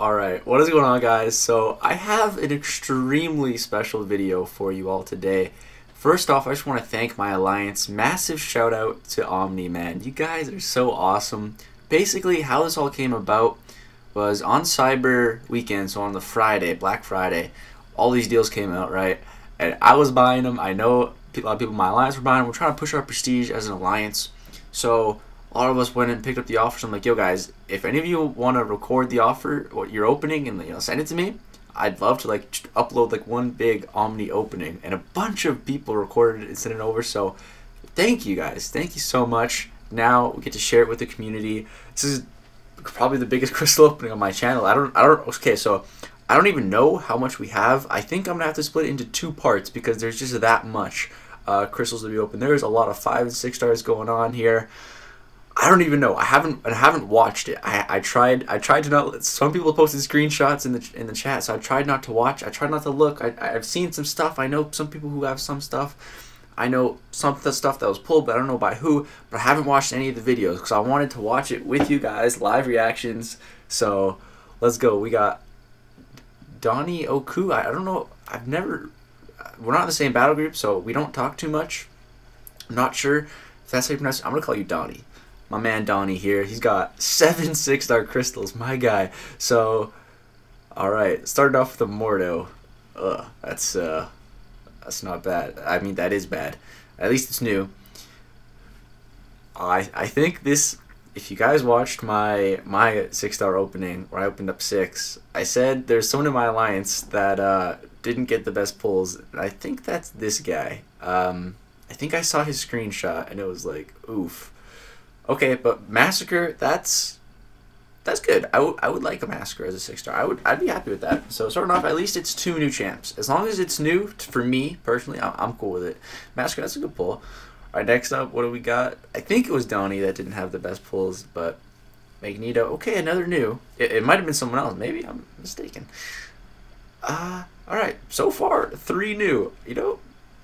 Alright, what is going on guys? So I have an extremely special video for you all today. First off, I just want to thank my alliance. Massive shout out to Omni, man. You guys are so awesome. Basically, how this all came about was on Cyber Weekend, so on the Friday, Black Friday, all these deals came out, right? And I was buying them. I know a lot of people in my alliance were buying them. We're trying to push our prestige as an alliance. So a lot of us went and picked up the offers. I'm like, yo, guys, if any of you want to record the offer, what you're opening, and you know, send it to me, I'd love to like upload like one big Omni opening, and a bunch of people recorded it and sent it over. So, thank you guys, thank you so much. Now we get to share it with the community. This is probably the biggest crystal opening on my channel. I don't, I don't. Okay, so I don't even know how much we have. I think I'm gonna have to split it into two parts because there's just that much uh, crystals to be open. There's a lot of five and six stars going on here. I don't even know. I haven't I haven't watched it. I, I tried I tried to not. Some people posted screenshots in the in the chat, so I tried not to watch. I tried not to look. I I've seen some stuff. I know some people who have some stuff. I know some of the stuff that was pulled, but I don't know by who. But I haven't watched any of the videos because I wanted to watch it with you guys, live reactions. So let's go. We got Donnie Oku. I, I don't know. I've never. We're not in the same battle group, so we don't talk too much. I'm not sure if that's how you pronounce it. I'm gonna call you Donnie my man Donnie here. He's got seven six star crystals, my guy. So, all right, started off with a Mordo. Ugh, that's uh, that's not bad. I mean, that is bad. At least it's new. I I think this. If you guys watched my my six star opening where I opened up six, I said there's someone in my alliance that uh, didn't get the best pulls. I think that's this guy. Um, I think I saw his screenshot and it was like, oof. Okay, but Massacre, that's that's good. I, I would like a Massacre as a six star. I would I'd be happy with that. So starting off, at least it's two new champs. As long as it's new for me personally, I'm, I'm cool with it. Massacre, that's a good pull. All right, next up, what do we got? I think it was Donnie that didn't have the best pulls, but Magneto. Okay, another new. It, it might have been someone else. Maybe I'm mistaken. Uh, all right. So far, three new. You know,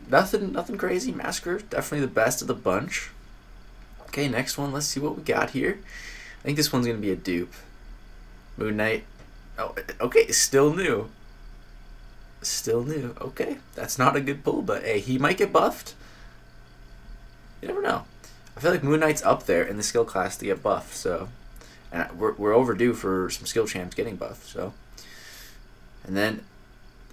nothing nothing crazy. Massacre definitely the best of the bunch. Okay, next one. Let's see what we got here. I think this one's going to be a dupe. Moon Knight. Oh, okay, still new. Still new. Okay, that's not a good pull, but hey, he might get buffed. You never know. I feel like Moon Knight's up there in the skill class to get buffed, so... And we're, we're overdue for some skill champs getting buffed, so... And then...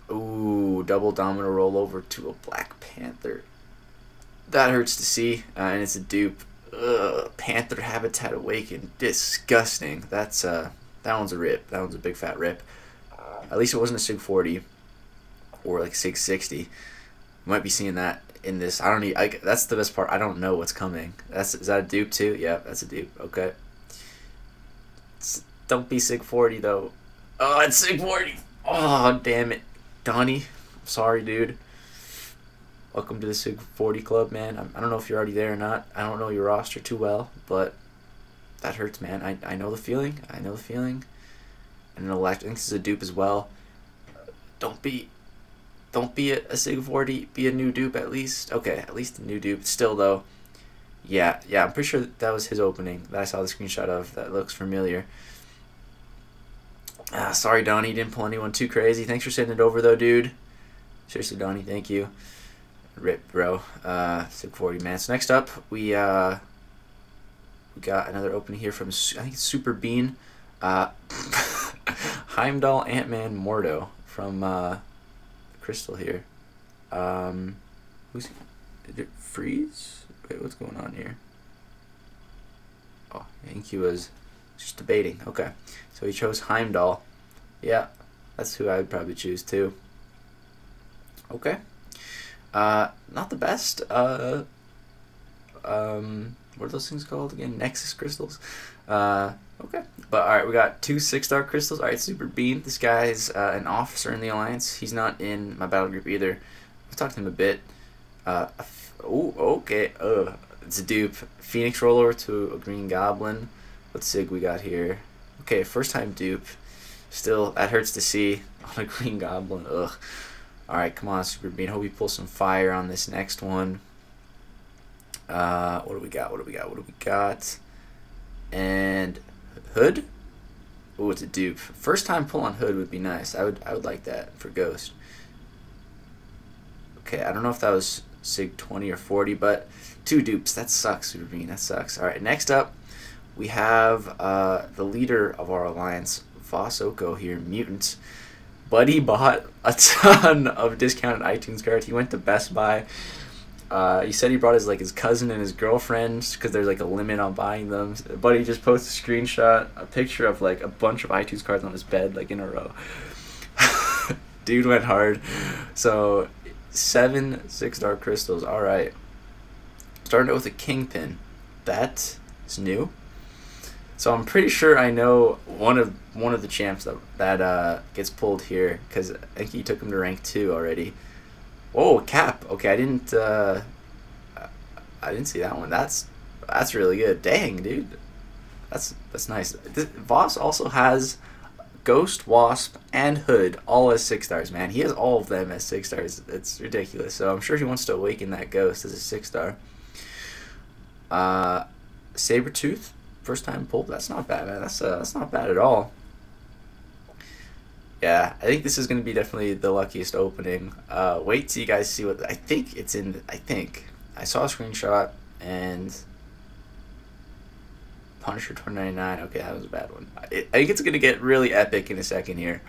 Ooh, double domino roll over to a Black Panther. That hurts to see, uh, and it's a dupe. Panther Habitat Awakened. Disgusting. That's uh that one's a rip. That one's a big fat rip. At least it wasn't a Sig 40 or like Sig 60. You might be seeing that in this. I don't need. I, that's the best part. I don't know what's coming. That's is that a dupe too? Yeah, that's a dupe. Okay. It's, don't be Sig 40 though. Oh, it's Sig 40. Oh, damn it, Donnie. Sorry, dude. Welcome to the SIG 40 Club, man. I don't know if you're already there or not. I don't know your roster too well, but that hurts, man. I, I know the feeling. I know the feeling. And an elect, I think this is a dupe as well. Don't be, don't be a, a SIG 40. Be a new dupe at least. Okay, at least a new dupe. Still though, yeah, yeah. I'm pretty sure that was his opening that I saw the screenshot of. That looks familiar. Ah, sorry, Donnie. Didn't pull anyone too crazy. Thanks for sending it over though, dude. Seriously, Donnie. Thank you. Rip, bro. Uh, 40 man. So next up, we uh, we got another opening here from I think Super Bean, uh, Heimdall, Ant Man, Mordo from uh, Crystal here. Um, who's did it freeze? Wait, what's going on here? Oh, I think he was just debating. Okay, so he chose Heimdall. Yeah, that's who I would probably choose too. Okay. Uh, not the best. Uh, um, what are those things called again? Nexus crystals. Uh, okay. But all right, we got two six star crystals. All right, Super Bean. This guy's uh, an officer in the alliance. He's not in my battle group either. I've talked to him a bit. Uh, oh, okay. Uh, it's a dupe. Phoenix rollover to a Green Goblin. Let's see What we got here? Okay, first time dupe. Still, that hurts to see on a Green Goblin. Ugh. Alright, come on, Super Bean. Hope you pull some fire on this next one. Uh, what do we got? What do we got? What do we got? And Hood? Oh, it's a dupe. First time pull on Hood would be nice. I would I would like that for Ghost. Okay, I don't know if that was Sig 20 or 40, but two dupes. That sucks, Superbean. That sucks. All right, next up, we have uh, the leader of our alliance, Voss Oko here, Mutant. Buddy bought a ton of discounted iTunes cards. He went to Best Buy. Uh, he said he brought his like his cousin and his girlfriend because there's like a limit on buying them. Buddy just posted a screenshot, a picture of like a bunch of iTunes cards on his bed, like in a row. Dude went hard. So seven six star crystals. All right. Starting out with a kingpin. That is new. So I'm pretty sure I know one of one of the champs that that uh, gets pulled here because I think he took him to rank two already. Oh, cap. Okay, I didn't. Uh, I didn't see that one. That's that's really good. Dang, dude. That's that's nice. This, Voss also has Ghost, Wasp, and Hood all as six stars. Man, he has all of them as six stars. It's ridiculous. So I'm sure he wants to awaken that Ghost as a six star. Uh, Sabretooth first time pulled. That's not bad, man. That's uh, that's not bad at all. Yeah, I think this is gonna be definitely the luckiest opening. Uh, wait till you guys see what I think it's in. I think I saw a screenshot and Punisher twenty ninety nine. Okay, that was a bad one. I, I think it's gonna get really epic in a second here.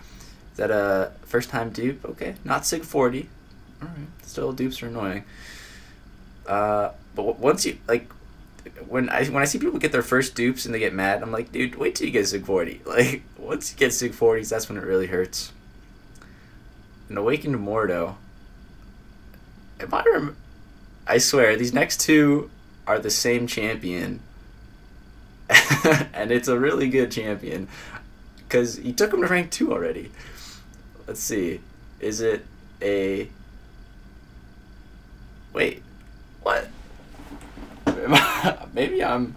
Is that a first time dupe? Okay, not Sig forty. All right, still dupes are annoying. Uh, but once you like when I when I see people get their first dupes and they get mad, I'm like, dude, wait till you get Sig 40. Like, once you get Sig 40s, that's when it really hurts. An Awakened Mordo. If I rem- I swear, these next two are the same champion. and it's a really good champion. Because he took him to rank 2 already. Let's see. Is it a. Wait. What? Maybe I'm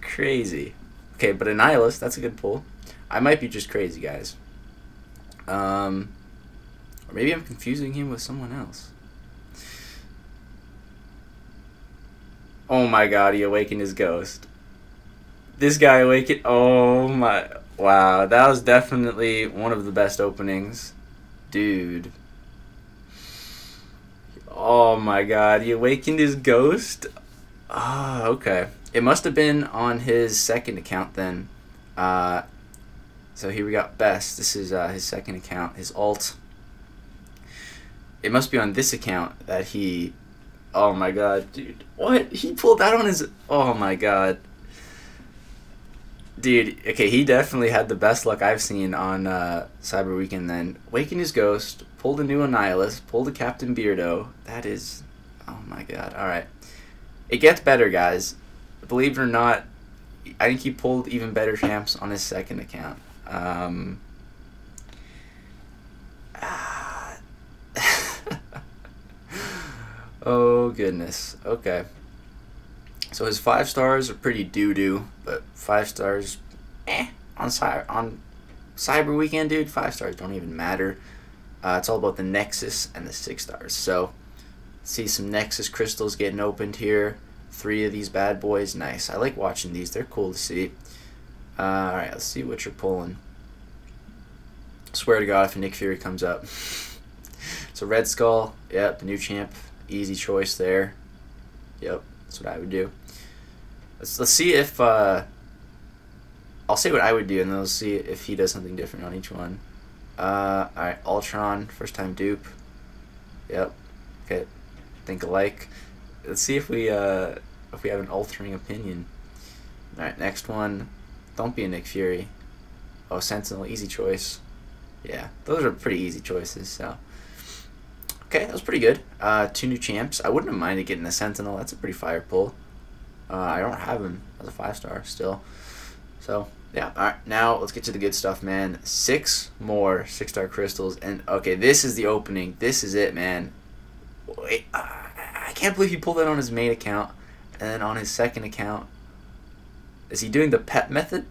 crazy. Okay, but Annihilus, that's a good pull. I might be just crazy, guys. Um, or maybe I'm confusing him with someone else. Oh my god, he awakened his ghost. This guy awakened. Oh my. Wow, that was definitely one of the best openings. Dude. Oh my god, he awakened his ghost? Ah, okay. It must have been on his second account then. Uh, so here we got Best. This is uh, his second account, his alt. It must be on this account that he. Oh my god, dude. What? He pulled that on his. Oh my god. Dude, okay, he definitely had the best luck I've seen on uh, Cyber Weekend then. Waking his ghost, pulled a new Annihilus, pulled a Captain Beardo. That is. Oh my god. Alright. It gets better, guys. Believe it or not, I think he pulled even better champs on his second account. Um, oh goodness. Okay. So his five stars are pretty doo doo, but five stars, eh, on cyber on Cyber Weekend, dude. Five stars don't even matter. Uh, it's all about the Nexus and the six stars. So See some Nexus crystals getting opened here. Three of these bad boys. Nice. I like watching these. They're cool to see. Uh, Alright, let's see what you're pulling. Swear to God if a Nick Fury comes up. so Red Skull. Yep, the new champ. Easy choice there. Yep, that's what I would do. Let's, let's see if... Uh, I'll say what I would do, and then we'll see if he does something different on each one. Uh, Alright, Ultron. First time dupe. Yep. Okay, think alike. Let's see if we uh, if we have an altering opinion. All right, next one. Don't be a Nick Fury. Oh, Sentinel, easy choice. Yeah, those are pretty easy choices. So, okay, that was pretty good. Uh, two new champs. I wouldn't have minded getting a Sentinel. That's a pretty fire pull. Uh, I don't have him as a five star still. So yeah. All right, now let's get to the good stuff, man. Six more six star crystals, and okay, this is the opening. This is it, man. Wait, I can't believe he pulled that on his main account, and then on his second account. Is he doing the pet method?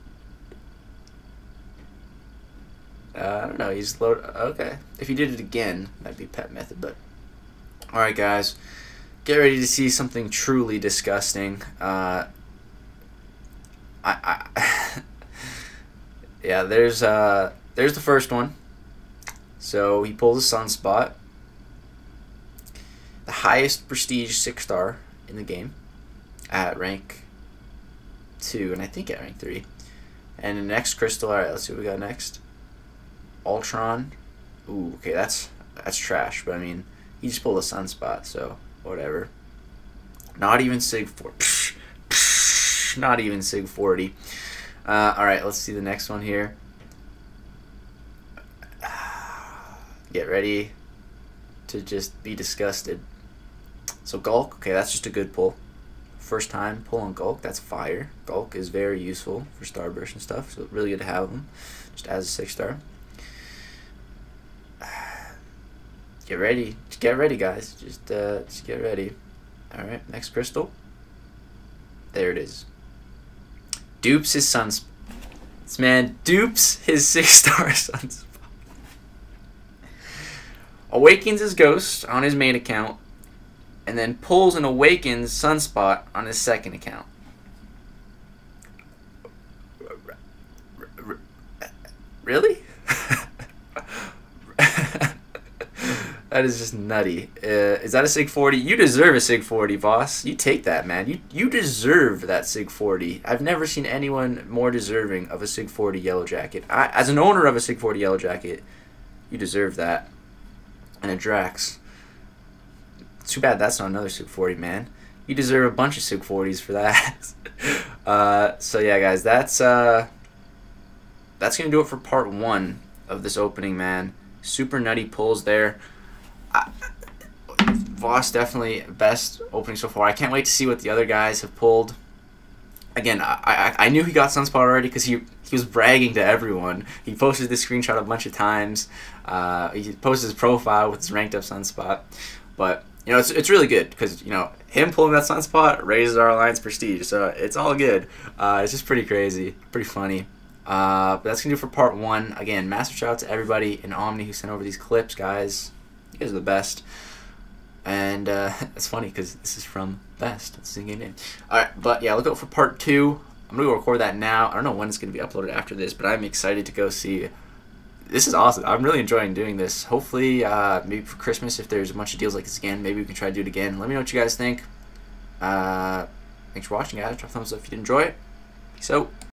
Uh, I don't know. He's load. Okay, if he did it again, that'd be pet method. But all right, guys, get ready to see something truly disgusting. Uh, I, I yeah, there's uh, there's the first one. So he pulls a sunspot, the highest prestige six star in the game, at rank two, and I think at rank three. And the next crystal, all right, let's see what we got next. Ultron. Ooh, okay, that's that's trash. But I mean, he just pulled a sunspot, so whatever. Not even Sig 4. Psh, psh, not even Sig 40. Uh, all right, let's see the next one here. Get ready to just be disgusted. So Gulk, okay, that's just a good pull. First time pull on Gulk, that's fire. Gulk is very useful for Starburst and stuff, so really good to have him just as a six star. Get ready, just get ready, guys. Just uh, just get ready. All right, next crystal. There it is. Dupes his sunspot. This man dupes his six star sunspot. Awakens his ghost on his main account, and then pulls and awakens sunspot on his second account. Really? that is just nutty. Uh, is that a Sig 40? You deserve a Sig 40, boss. You take that, man. You you deserve that Sig 40. I've never seen anyone more deserving of a Sig 40 Yellow Jacket. I, as an owner of a Sig 40 Yellow Jacket, you deserve that. And a Drax. Too bad that's not another Sig 40, man. You deserve a bunch of Sig 40s for that. uh, so yeah, guys, that's uh, that's gonna do it for part one of this opening, man. Super nutty pulls there. I, Voss definitely best opening so far. I can't wait to see what the other guys have pulled. Again, I, I, I knew he got Sunspot already because he he was bragging to everyone. He posted this screenshot a bunch of times. Uh, he posted his profile with his ranked up Sunspot. But you know, it's, it's really good because you know him pulling that Sunspot raises our alliance prestige. So it's all good. Uh, it's just pretty crazy, pretty funny. Uh, but that's gonna do for part one. Again, massive shout out to everybody in Omni who sent over these clips, guys. You guys are the best. And uh, it's funny because this is from Best. It's the game name. All right, but yeah, look out for part two. I'm gonna record that now. I don't know when it's gonna be uploaded after this, but I'm excited to go see. This is awesome. I'm really enjoying doing this. Hopefully, uh, maybe for Christmas, if there's a bunch of deals like this again, maybe we can try to do it again. Let me know what you guys think. Uh, thanks for watching, guys. Drop a thumbs up if you did enjoy it. Peace out.